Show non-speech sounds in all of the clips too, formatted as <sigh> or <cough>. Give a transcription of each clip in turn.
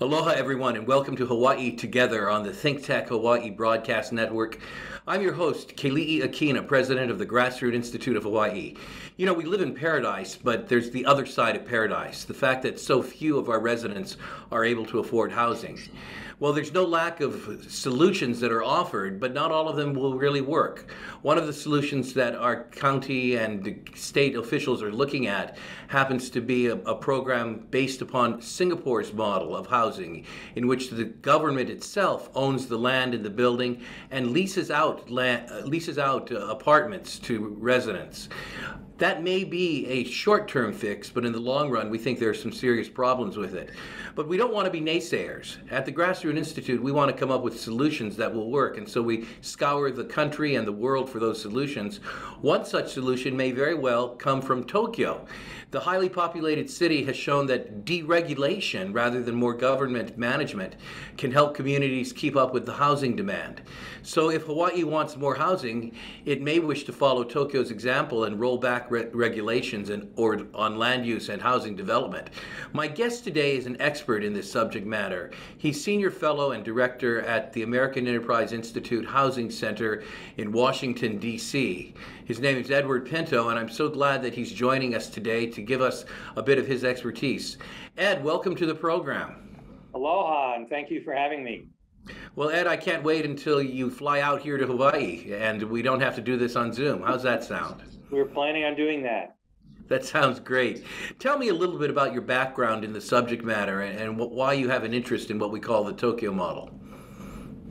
Aloha, everyone, and welcome to Hawaii Together on the Think Tech Hawaii Broadcast Network. I'm your host, Keli'i Akina, president of the Grassroot Institute of Hawaii. You know, we live in paradise, but there's the other side of paradise the fact that so few of our residents are able to afford housing. Well, there's no lack of solutions that are offered, but not all of them will really work. One of the solutions that our county and state officials are looking at happens to be a, a program based upon Singapore's model of housing, in which the government itself owns the land and the building and leases out land, leases out uh, apartments to residents that may be a short term fix, but in the long run, we think there are some serious problems with it. But we don't want to be naysayers. At the Grassroot Institute, we want to come up with solutions that will work, and so we scour the country and the world for those solutions. One such solution may very well come from Tokyo. The highly populated city has shown that deregulation rather than more government management can help communities keep up with the housing demand. So if Hawaii wants more housing, it may wish to follow Tokyo's example and roll back re- regulations and, or on land use and housing development. My guest today is an expert in this subject matter. He's senior fellow and director at the American Enterprise Institute Housing Center in Washington, D.C. His name is Edward Pinto, and I'm so glad that he's joining us today to give us a bit of his expertise. Ed, welcome to the program. Aloha, and thank you for having me. Well, Ed, I can't wait until you fly out here to Hawaii and we don't have to do this on Zoom. How's that sound? We're planning on doing that. That sounds great. Tell me a little bit about your background in the subject matter and, and why you have an interest in what we call the Tokyo model.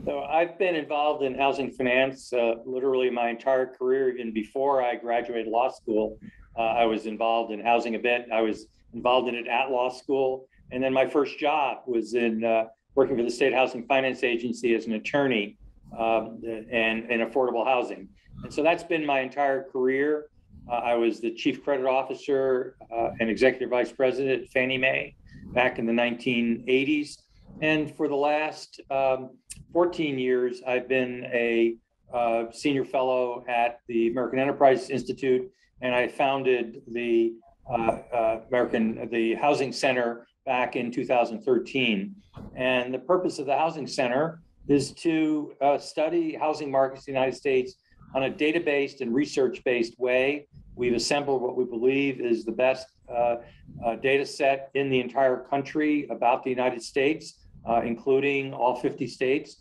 So, I've been involved in housing finance uh, literally my entire career. Even before I graduated law school, uh, I was involved in housing a bit. I was involved in it at law school. And then my first job was in uh, working for the State Housing Finance Agency as an attorney um, and, and affordable housing. And so that's been my entire career. Uh, I was the chief credit officer uh, and executive vice president at Fannie Mae back in the 1980s. And for the last um, 14 years, I've been a uh, senior fellow at the American Enterprise Institute, and I founded the uh, uh, American the Housing Center back in 2013. And the purpose of the Housing Center is to uh, study housing markets in the United States on a data based and research based way. We've assembled what we believe is the best uh, uh, data set in the entire country about the United States, uh, including all 50 states.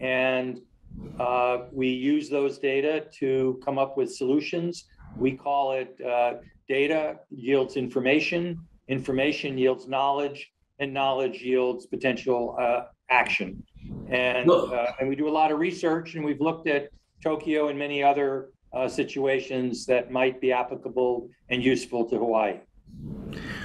And uh, we use those data to come up with solutions. We call it uh, data yields information, information yields knowledge, and knowledge yields potential uh, action. And uh, and we do a lot of research, and we've looked at Tokyo and many other uh, situations that might be applicable and useful to Hawaii.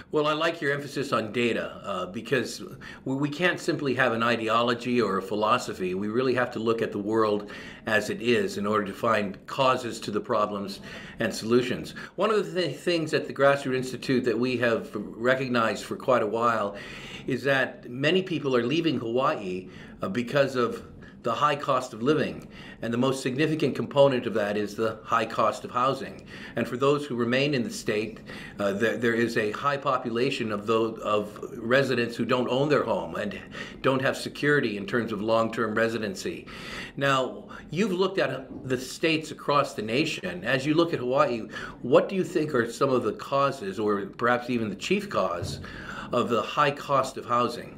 Well, I like your emphasis on data uh, because we, we, can't simply have an ideology or a philosophy. We really have to look at the world as it is in order to find causes to the problems and solutions. One of the th- things at the Grassroot Institute that we have recognized for quite a while is that many people are leaving Hawaii uh, because of the high cost of living. And the most significant component of that is the high cost of housing. And for those who remain in the state, uh, there, there is a high population of those of residents who don't own their home and don't have security in terms of long-term residency. Now, you've looked at the states across the nation. As you look at Hawaii, what do you think are some of the causes, or perhaps even the chief cause, of the high cost of housing?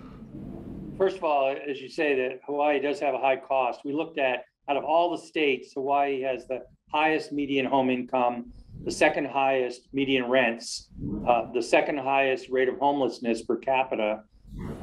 First of all, as you say, that Hawaii does have a high cost. We looked at out of all the states, Hawaii has the highest median home income, the second highest median rents, uh, the second highest rate of homelessness per capita.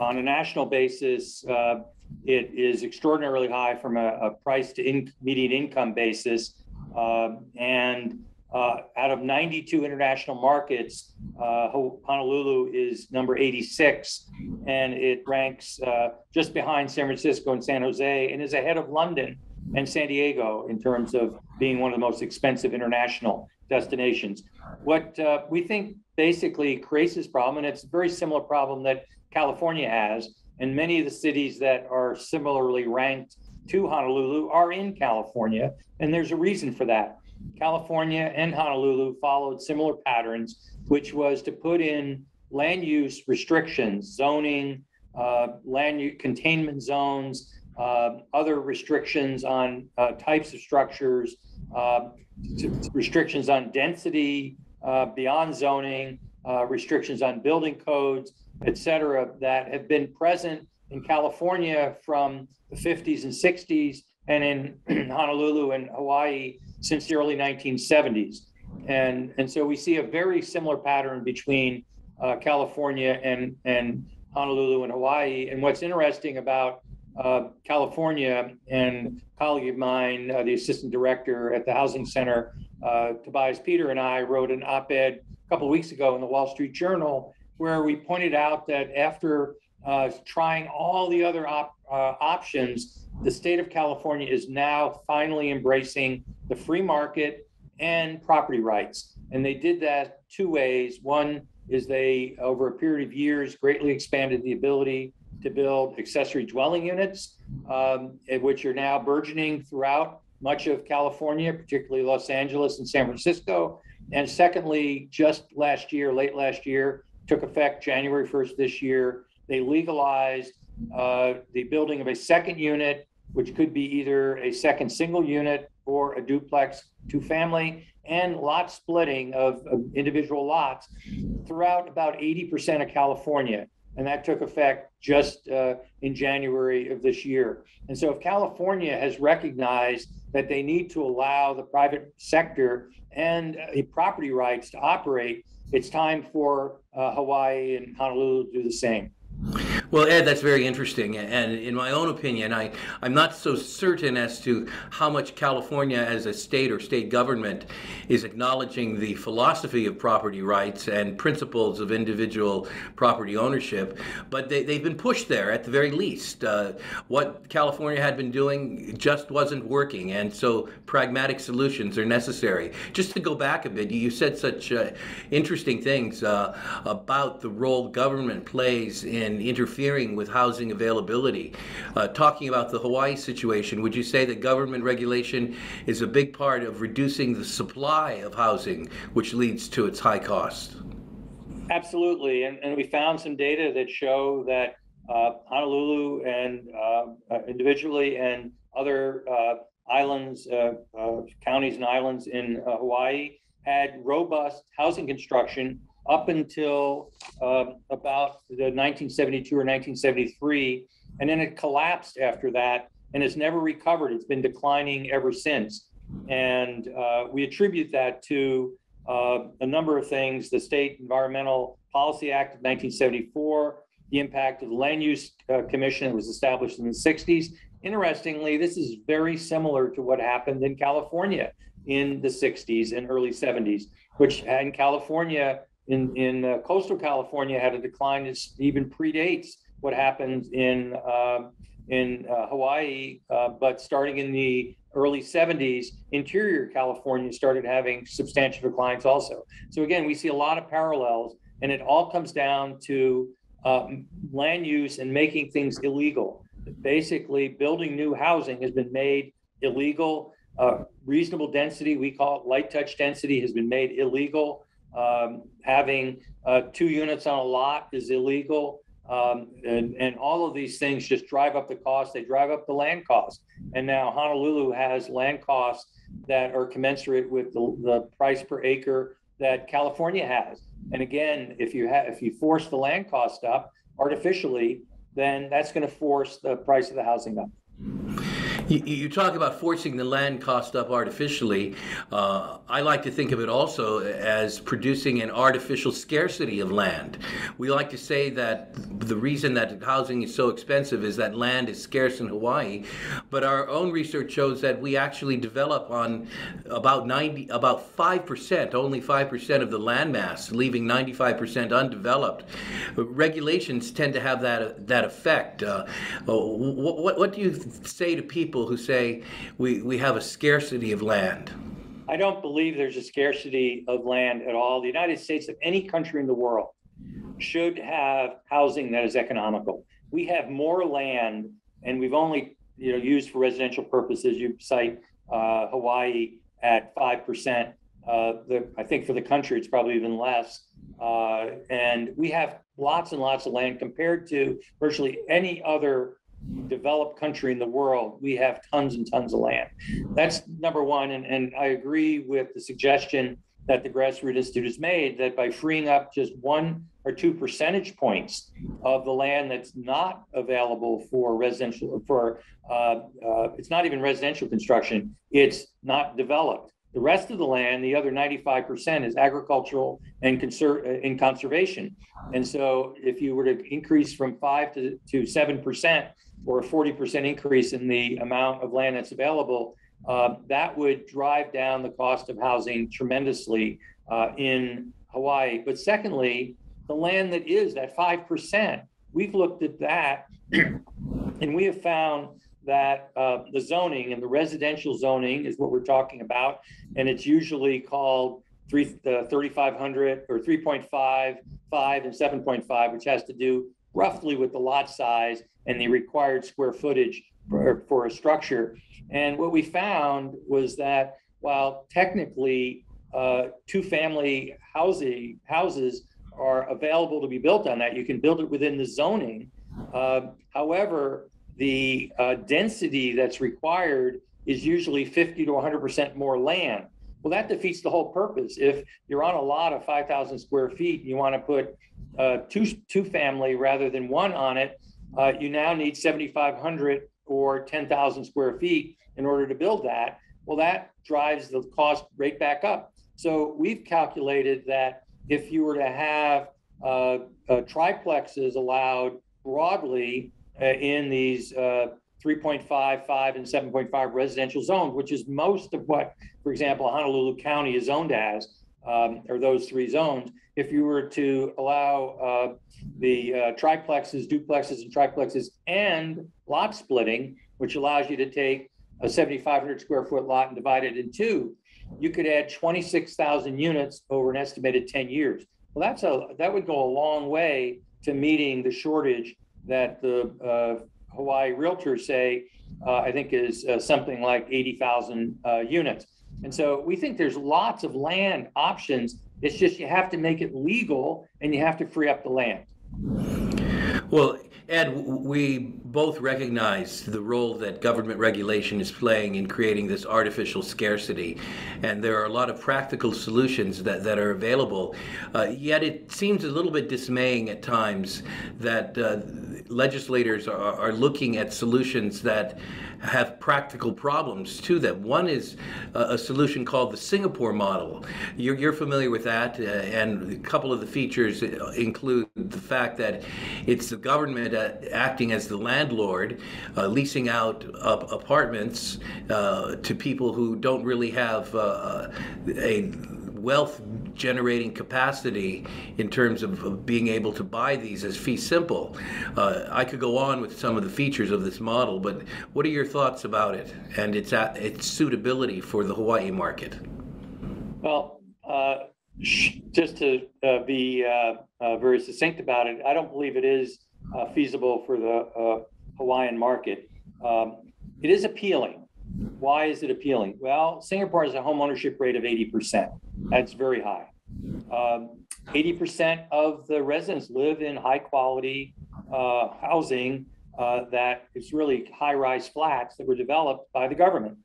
On a national basis, uh, it is extraordinarily high from a, a price to in, median income basis. Uh, and uh, out of 92 international markets, uh, Honolulu is number 86, and it ranks uh, just behind San Francisco and San Jose, and is ahead of London and San Diego in terms of being one of the most expensive international destinations. What uh, we think basically creates this problem, and it's a very similar problem that California has, and many of the cities that are similarly ranked to Honolulu are in California, and there's a reason for that. California and Honolulu followed similar patterns, which was to put in land use restrictions, zoning, uh, land use containment zones, uh, other restrictions on uh, types of structures, uh, restrictions on density uh, beyond zoning, uh, restrictions on building codes, et cetera, that have been present in California from the 50s and 60s and in <clears throat> Honolulu and Hawaii since the early 1970s. And, and so we see a very similar pattern between uh, California and, and Honolulu and Hawaii. And what's interesting about uh, California and colleague of mine, uh, the assistant director at the Housing Center, uh, Tobias Peter, and I wrote an op ed a couple of weeks ago in the Wall Street Journal where we pointed out that after uh, trying all the other op- uh, options, the state of California is now finally embracing the free market and property rights. And they did that two ways. One is they, over a period of years, greatly expanded the ability to build accessory dwelling units, um, which are now burgeoning throughout much of California, particularly Los Angeles and San Francisco. And secondly, just last year, late last year, took effect January 1st this year, they legalized uh, the building of a second unit, which could be either a second single unit or a duplex two family, and lot splitting of, of individual lots throughout about 80% of California. And that took effect just uh, in January of this year. And so, if California has recognized that they need to allow the private sector and uh, property rights to operate, it's time for uh, Hawaii and Honolulu to do the same. Well, Ed, that's very interesting. And in my own opinion, I, I'm not so certain as to how much California as a state or state government is acknowledging the philosophy of property rights and principles of individual property ownership, but they, they've been pushed there at the very least. Uh, what California had been doing just wasn't working, and so pragmatic solutions are necessary. Just to go back a bit, you said such uh, interesting things uh, about the role government plays in interfering interfering with housing availability. Uh, talking about the Hawaii situation, would you say that government regulation is a big part of reducing the supply of housing, which leads to its high cost? Absolutely. And, and we found some data that show that uh, Honolulu and uh, uh individually and other uh, islands, uh, counties and islands in Hawaii had robust housing construction up until uh, about the 1972 or 1973, and then it collapsed after that and has never recovered. It's been declining ever since, and uh, we attribute that to uh, a number of things: the State Environmental Policy Act of 1974, the impact of the Land Use uh, Commission that was established in the 60s. Interestingly, this is very similar to what happened in California in the 60s and early 70s, which in California in in uh, coastal California had a decline that even predates what happened in uh, in uh, Hawaii. Uh, but starting in the early 70s, interior California started having substantial declines also. So again, we see a lot of parallels, and it all comes down to um, land use and making things illegal. Basically, building new housing has been made illegal. Uh, reasonable density, we call it light touch density, has been made illegal. Um, having uh, two units on a lot is illegal. Um, and, and all of these things just drive up the cost. They drive up the land cost. And now Honolulu has land costs that are commensurate with the, the price per acre that California has. And again, if you have if you force the land cost up artificially, then that's going to force the price of the housing up. You, you, talk about forcing the land cost up artificially. Uh, I like to think of it also as producing an artificial scarcity of land. We like to say that the reason that housing is so expensive is that land is scarce in Hawaii, but our own research shows that we actually develop on about 90, about 5%, only 5% of the land mass, leaving 95% undeveloped. Regulations tend to have that, that effect. Uh, what, what, what do you say to people? People who say we, we have a scarcity of land? I don't believe there's a scarcity of land at all. The United States, of any country in the world, should have housing that is economical. We have more land, and we've only you know used for residential purposes. You cite uh, Hawaii at five percent Uh, I think for the country, it's probably even less. Uh, and we have lots and lots of land compared to virtually any other developed country in the world. We have tons and tons of land. That's number one. And, and I agree with the suggestion that the Grassroots Institute has made that by freeing up just one or two percentage points of the land that's not available for residential, for uh, uh, it's not even residential construction, it's not developed. The rest of the land, the other 95%, is agricultural and conser- in conservation. And so if you were to increase from 5 to, to 7% or a 40% increase in the amount of land that's available, uh, that would drive down the cost of housing tremendously uh, in Hawaii. But secondly, the land that is that 5%, we've looked at that and we have found that uh, the zoning and the residential zoning is what we're talking about. And it's usually called three, the 3,500 or 3.5, 5, and 7.5, which has to do roughly with the lot size and the required square footage for, for a structure. And what we found was that while technically uh, two family housing houses are available to be built on that, you can build it within the zoning. Uh, however, the uh, density that's required is usually 50 to 100% more land. Well, that defeats the whole purpose. If you're on a lot of 5,000 square feet and you want to put uh, two, two family rather than one on it, uh, you now need 7,500 or 10,000 square feet in order to build that. Well, that drives the cost rate back up. So we've calculated that if you were to have uh, uh, triplexes allowed broadly uh, in these uh, 3.5, 5, and 7.5 residential zones, which is most of what, for example, Honolulu County is zoned as, um, or those three zones. If you were to allow uh, the uh, triplexes, duplexes, and triplexes, and lot splitting, which allows you to take a 7,500 square foot lot and divide it in two, you could add 26,000 units over an estimated 10 years. Well, that's a that would go a long way to meeting the shortage that the uh, Hawaii realtors say. Uh, I think is uh, something like 80,000 uh, units. And so we think there's lots of land options. It's just you have to make it legal and you have to free up the land. Well, Ed, we both recognize the role that government regulation is playing in creating this artificial scarcity, and there are a lot of practical solutions that, that are available. Uh, yet it seems a little bit dismaying at times that uh, legislators are, are looking at solutions that have practical problems to them. One is a, a solution called the Singapore model. You're, you're familiar with that, uh, and a couple of the features include the fact that it's the government uh, acting as the landlord, uh, leasing out apartments uh, to people who don't really have uh, a wealth generating capacity in terms of, of, being able to buy these as fee simple. Uh, I could go on with some of the features of this model, but what are your thoughts about it and its, its suitability for the Hawaii market? Well, uh, just to uh, be uh, very succinct about it, I don't believe it is uh, feasible for the Hawaiian market. Um, it is appealing. Why is it appealing? Well, Singapore has a home ownership rate of 80%. That's very high. Um, 80% of the residents live in high quality uh, housing uh, that is really high rise flats that were developed by the government.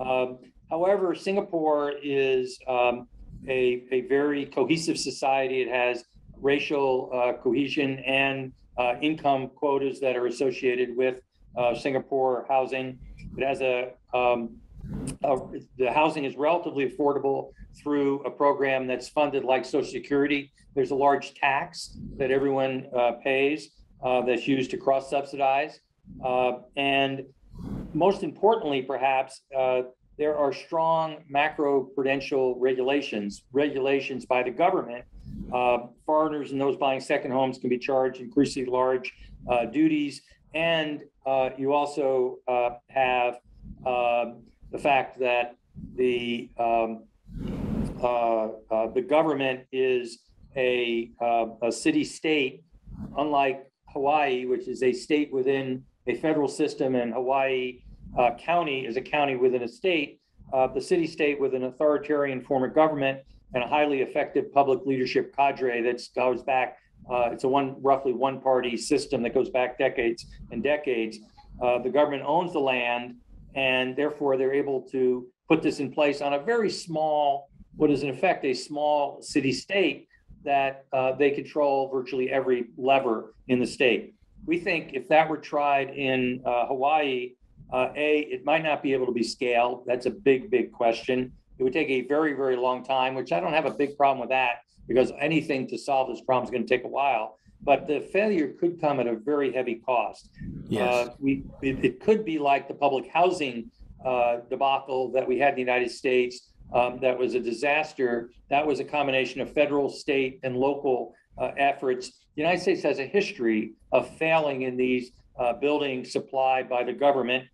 Um, however, Singapore is um, a, a very cohesive society. It has racial uh, cohesion and uh, income quotas that are associated with uh, Singapore housing. It has a, um, a, the housing is relatively affordable through a program that's funded like Social Security. There's a large tax that everyone uh, pays uh, that's used to cross subsidize. Uh, and most importantly, perhaps, uh, there are strong macro prudential regulations, regulations by the government. Uh, foreigners and those buying second homes can be charged increasingly large uh, duties. And you also have um, the fact that the um, uh, uh, the government is a, uh, a city state, unlike Hawaii, which is a state within a federal system, and Hawaii uh, County is a county within a state. uh, the city state with an authoritarian form of government and a highly effective public leadership cadre that goes back. Uh, it's a one roughly one party system that goes back decades and decades. Uh, the government owns the land, and therefore they're able to put this in place on a very small, what is in effect a small city state that uh, they control virtually every lever in the state. We think if that were tried in uh, Hawaii, uh, A, it might not be able to be scaled. That's a big, big question. It would take a very, very long time, which I don't have a big problem with that because anything to solve this problem is going to take a while. But the failure could come at a very heavy cost. Yes. Uh, we, it, it, could be like the public housing uh, debacle that we had in the United States. Um, that was a disaster. That was a combination of federal, state, and local uh, efforts. The United States has a history of failing in these uh, buildings supplied by the government.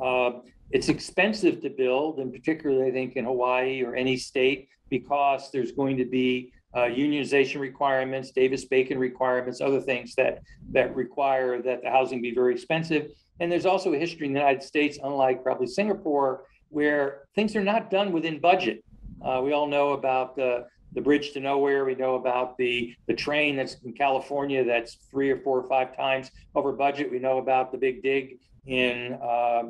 Uh, it's expensive to build, and particularly, I think, in Hawaii or any state, because there's going to be uh, unionization requirements, Davis Bacon requirements, other things that that require that the housing be very expensive. And there's also a history in the United States, unlike probably Singapore, where things are not done within budget. Uh, we all know about the the bridge to nowhere. We know about the the train that's in California that's three or four or five times over budget. We know about the big dig in uh,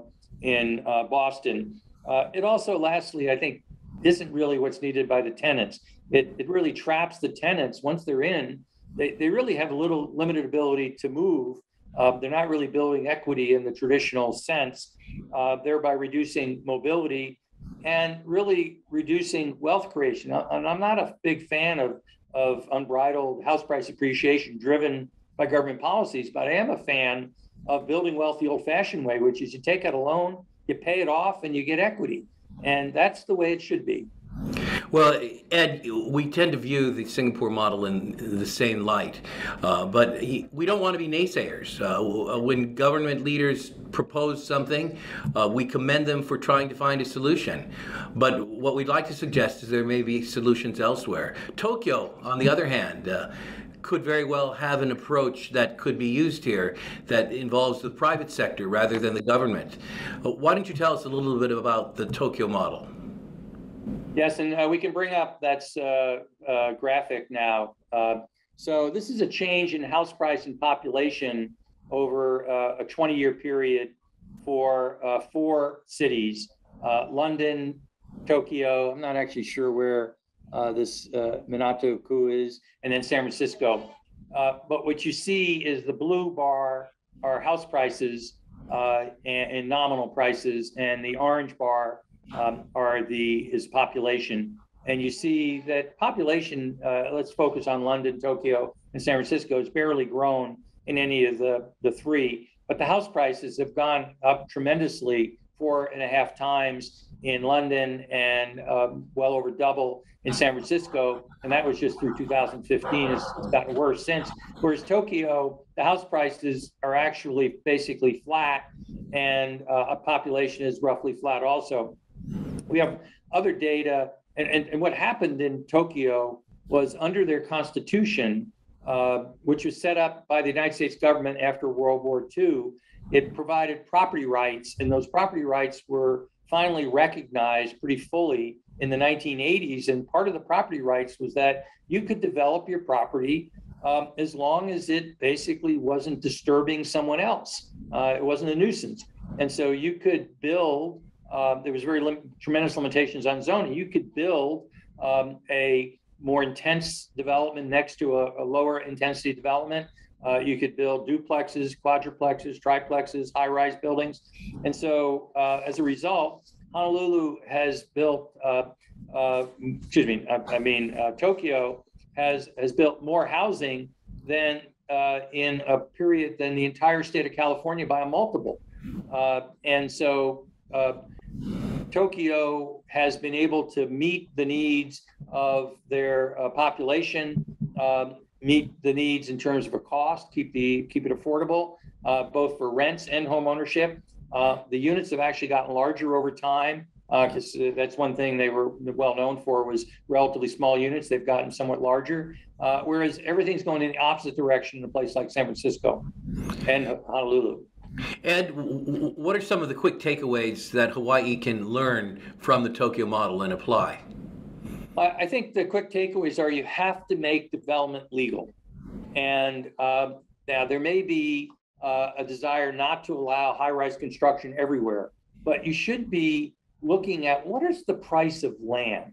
in uh, Boston. Uh, it also, lastly, I think, isn't really what's needed by the tenants. It, it really traps the tenants once they're in. They, they really have a little limited ability to move. Uh, they're not really building equity in the traditional sense, uh, thereby reducing mobility and really reducing wealth creation. And I'm not a big fan of, of unbridled house price appreciation driven by government policies, but I am a fan of building wealth the old fashioned way, which is you take out a loan, you pay it off, and you get equity. And that's the way it should be. Well, Ed, we tend to view the Singapore model in the same light, uh, but he, we don't want to be naysayers. Uh, when government leaders propose something, uh, we commend them for trying to find a solution. But what we'd like to suggest is there may be solutions elsewhere. Tokyo, on the other hand, uh, could very well have an approach that could be used here that involves the private sector rather than the government. Uh, why don't you tell us a little bit about the Tokyo model? Yes, and uh, we can bring up that's uh, uh, graphic now. Uh, so this is a change in house price and population over uh, a 20-year period for four cities: London, Tokyo. I'm not actually sure where this Minato-ku is, and then San Francisco. but what you see is the blue bar are house prices and, and nominal prices, and the orange bar um, are the is population. And you see that population, uh, let's focus on London, Tokyo, and San Francisco, has barely grown in any of the, the three. But the house prices have gone up tremendously, four and a half times in London and um, well over double in San Francisco. And that was just through 2015. It's, gotten worse since. Whereas Tokyo, the house prices are actually basically flat and uh, a population is roughly flat also. We have other data, and, and, and what happened in Tokyo was under their constitution, uh, which was set up by the United States government after World War II, it provided property rights, and those property rights were finally recognized pretty fully in the 1980s. And part of the property rights was that you could develop your property um, as long as it basically wasn't disturbing someone else. Uh, it wasn't a nuisance. And so you could build um, there was very lim- tremendous limitations on zoning. You could build um, a more intense development next to a, a lower intensity development. Uh, you could build duplexes, quadruplexes, triplexes, high-rise buildings, and so uh, as a result, Honolulu has built. Uh, uh excuse me. I, I mean uh, Tokyo has has built more housing than uh, in a period than the entire state of California by a multiple. and so Tokyo has been able to meet the needs of their population, um, meet the needs in terms of a cost, keep the keep it affordable, uh, both for rents and home ownership. Uh, the units have actually gotten larger over time because uh, uh, that's one thing they were well known for was relatively small units. They've gotten somewhat larger, whereas everything's going in the opposite direction in a place like San Francisco and Honolulu. Ed, what are some of the quick takeaways that Hawaii can learn from the Tokyo model and apply? I think the quick takeaways are you have to make development legal. And uh, now there may be uh, a desire not to allow high rise construction everywhere, but you should be looking at what is the price of land.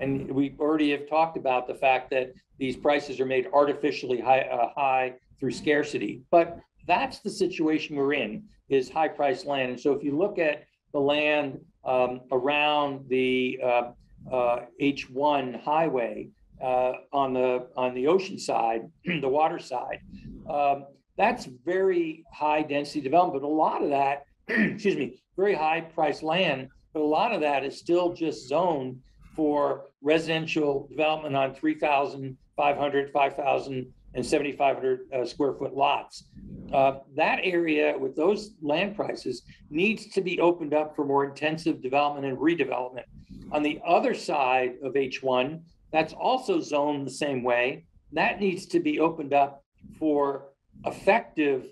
And we already have talked about the fact that these prices are made artificially high, uh, high through scarcity. But that's the situation we're in is high priced land. And so if you look at the land um, around the uh, uh, H1 highway uh, on the on the ocean side, <clears throat> the water side, um, that's very high density development. But a lot of that, <clears throat> excuse me, very high priced land. But a lot of that is still just zoned for residential development on 3,500, 5,000 and 7,500 uh, square foot lots. Uh, that area with those land prices needs to be opened up for more intensive development and redevelopment. On the other side of H1, that's also zoned the same way. That needs to be opened up for effective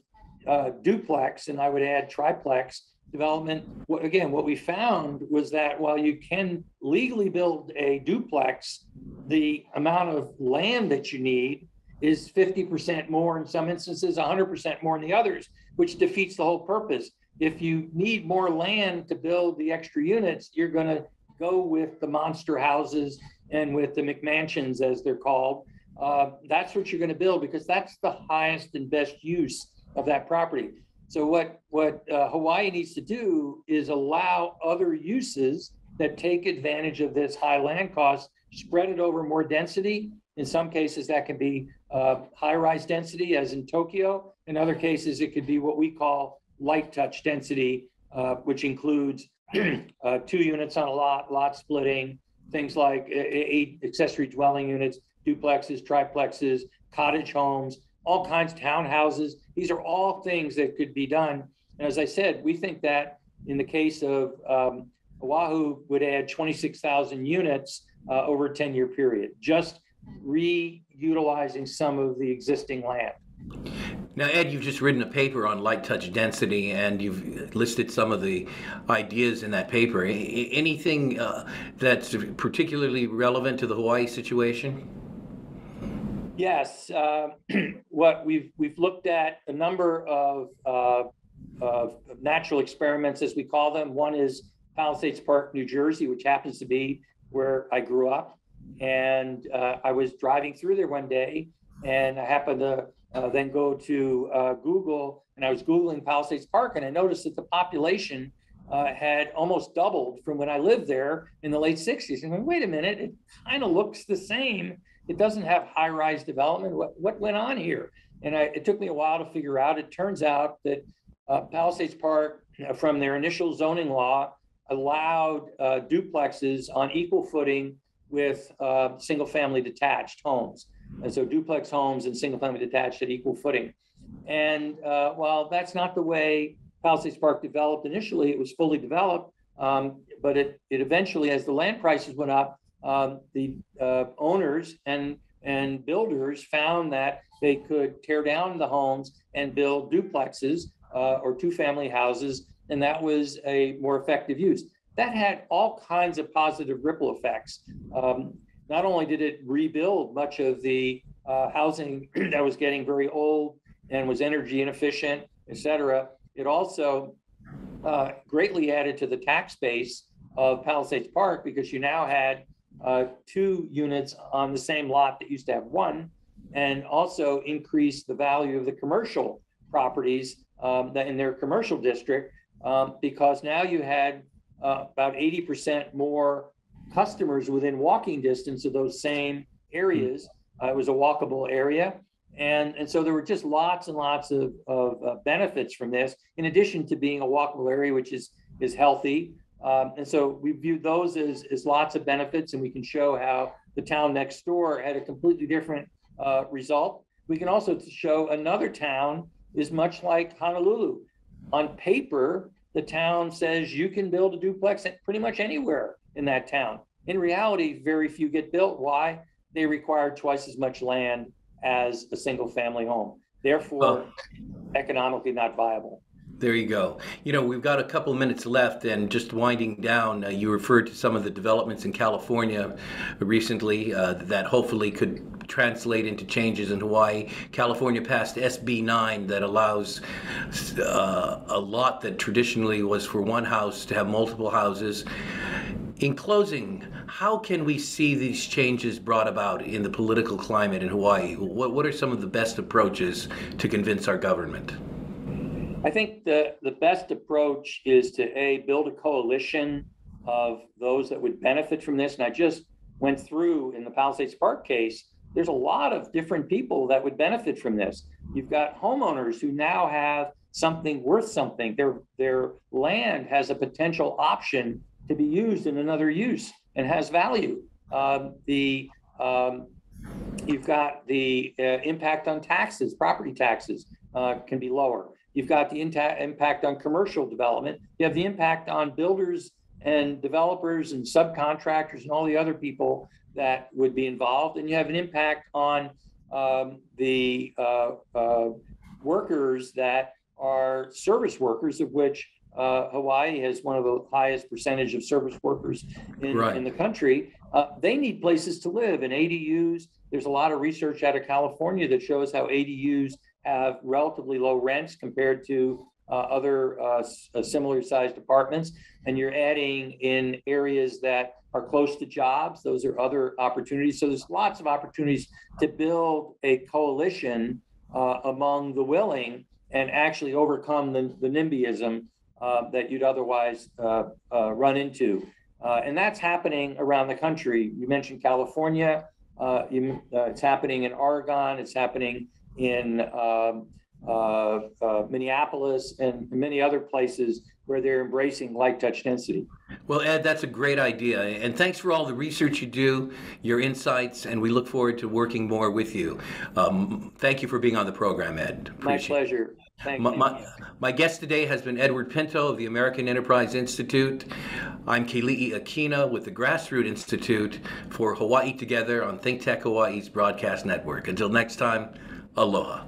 uh, duplex, and I would add triplex development. Again, what we found was that while you can legally build a duplex, the amount of land that you need is 50% more in some instances, 100% more in the others, which defeats the whole purpose. If you need more land to build the extra units, you're going to go with the monster houses and with the McMansions, as they're called. Uh, that's what you're going to build because that's the highest and best use of that property. So what what uh, Hawaii needs to do is allow other uses that take advantage of this high land cost, spread it over more density. In some cases, that can be uh, high-rise density, as in Tokyo. In other cases, it could be what we call light touch density, uh, which includes <clears throat> uh, two units on a lot, lot splitting, things like eight accessory dwelling units, duplexes, triplexes, cottage homes, all kinds of townhouses. These are all things that could be done. And as I said, we think that in the case of um, Oahu would add 26,000 units uh, over a 10 year period, just reutilizing some of the existing land. Now, Ed, you've just written a paper on light touch density and you've listed some of the ideas in that paper. Anything uh, that's particularly relevant to the Hawaii situation? Yes, uh, <clears throat> what we've we've looked at a number of, uh, of natural experiments, as we call them. One is Palisades Park, New Jersey, which happens to be where I grew up. And uh, I was driving through there one day, and I happened to uh, then go to uh, Google, and I was googling Palisades Park, and I noticed that the population uh, had almost doubled from when I lived there in the late 60s. And I went, wait a minute, it kind of looks the same it doesn't have high rise development. What, what went on here? And I, it took me a while to figure out. It turns out that uh, Palisades Park, uh, from their initial zoning law, allowed uh, duplexes on equal footing with single family detached homes. And so duplex homes and single family detached at equal footing. And uh, while that's not the way Palisades Park developed initially, it was fully developed. Um, but it, it eventually, as the land prices went up, um, the uh, owners and and builders found that they could tear down the homes and build duplexes uh, or two family houses, and that was a more effective use. That had all kinds of positive ripple effects. Um, not only did it rebuild much of the uh, housing <clears throat> that was getting very old and was energy inefficient, et cetera, it also uh, greatly added to the tax base of Palisades Park because you now had uh, two units on the same lot that used to have one, and also increased the value of the commercial properties um, in their commercial district um, because now you had uh, about 80% more customers within walking distance of those same areas. Uh, it was a walkable area. And, and so there were just lots and lots of, of uh, benefits from this, in addition to being a walkable area, which is, is healthy. Um, and so we view those as, as lots of benefits, and we can show how the town next door had a completely different uh, result. We can also show another town is much like Honolulu. On paper, the town says you can build a duplex pretty much anywhere in that town. In reality, very few get built. Why? They require twice as much land as a single family home. Therefore, oh. economically not viable. There you go. You know, we've got a couple minutes left, and just winding down, uh, you referred to some of the developments in California recently uh, that hopefully could translate into changes in Hawaii. California passed SB 9 that allows uh, a lot that traditionally was for one house to have multiple houses. In closing, how can we see these changes brought about in the political climate in Hawaii? What, what are some of the best approaches to convince our government? I think the, the best approach is to A, build a coalition of those that would benefit from this. And I just went through in the Palisades Park case, there's a lot of different people that would benefit from this. You've got homeowners who now have something worth something. Their their land has a potential option to be used in another use and has value. Um, the um, you've got the uh, impact on taxes, property taxes uh, can be lower. You've got the impact on commercial development. You have the impact on builders and developers and subcontractors and all the other people that would be involved. And you have an impact on um, the uh, uh, workers that are service workers, of which uh, Hawaii has one of the highest percentage of service workers in, right. in the country. Uh, they need places to live and ADUs. There's a lot of research out of California that shows how ADUs have relatively low rents compared to uh, other uh, uh, similar sized apartments. And you're adding in areas that are close to jobs. Those are other opportunities. So there's lots of opportunities to build a coalition uh, among the willing and actually overcome the, the NIMBYism uh, that you'd otherwise uh, run into. and that's happening around the country. You mentioned California. You, it's happening in Oregon. It's happening in um, uh, uh, Minneapolis and many other places where they're embracing light touch density. Well, Ed, that's a great idea. And thanks for all the research you do, your insights, and we look forward to working more with you. Um, thank you for being on the program, Ed. Appreciate my pleasure. Thank my, my, my, guest today has been Edward Pinto of the American Enterprise Institute. I'm Keli'i Akina with the Grassroot Institute for Hawaii Together on ThinkTech Hawaii's broadcast network. Until next time, Aloha.